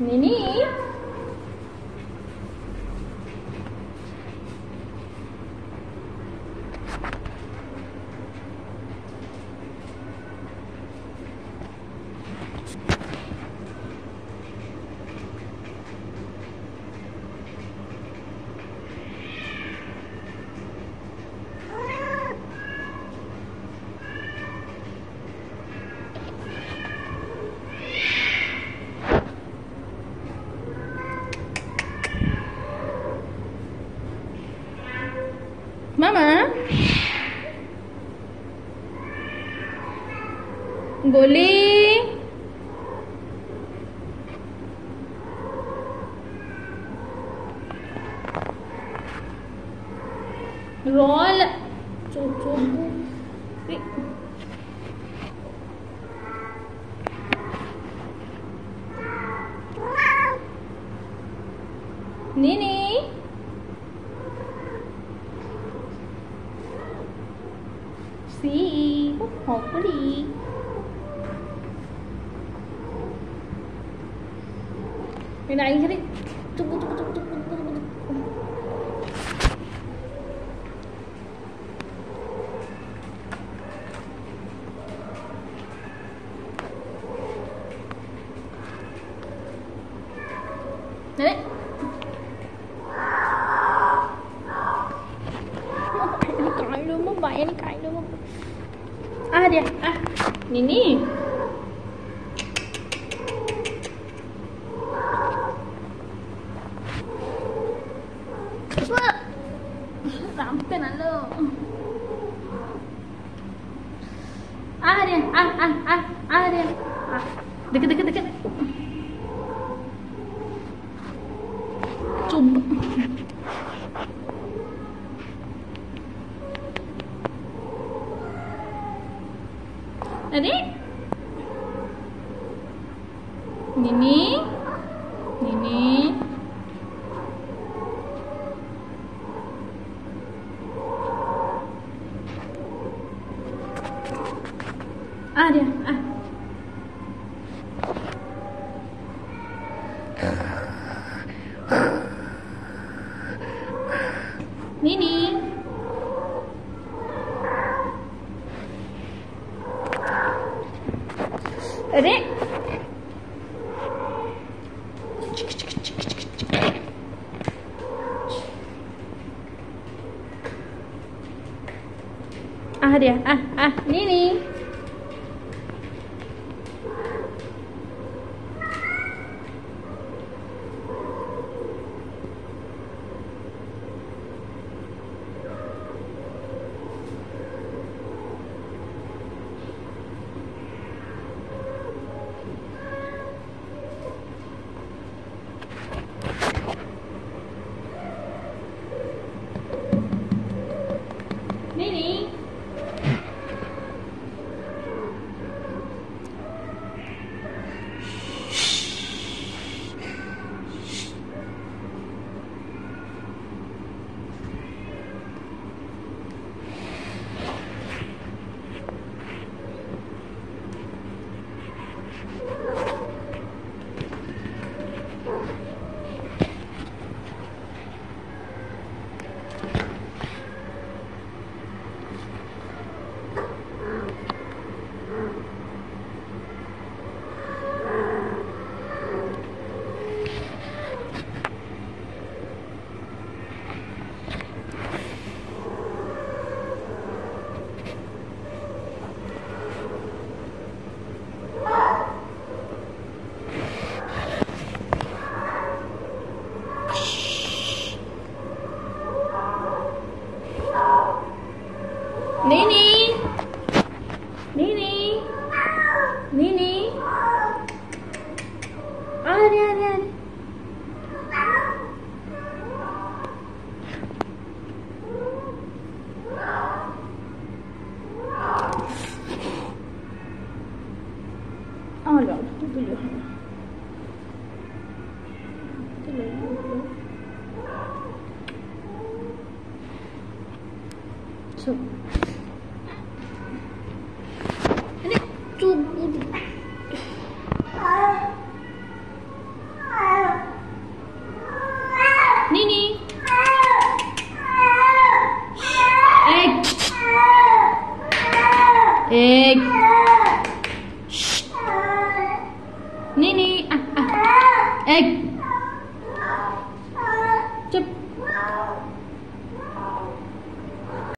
Nini. गोली roll cho cho Nini See, hopefully. Đánh cái đi. Tunggu, tunggu, tunggu, tunggu, tunggu. Đấy. Cãi luôn, mất vậy anh cãi luôn. Ah dia, ah. Nini. Sampai nak lo. Ah dia, ah ah ah ah dia. Ah. Dekat dekat dekat. Coba. Tadi? Nini? Nini? Ah. Nini? Adik? Ah dia, ah, ah, Nini. 妮妮 니니. 니니. 니니. 아, 아니 아니 아니. 아, 나, 또 들려. 哎，住不。啊啊啊！妮妮。啊啊啊！哎。哎。啊！妮妮啊啊。哎。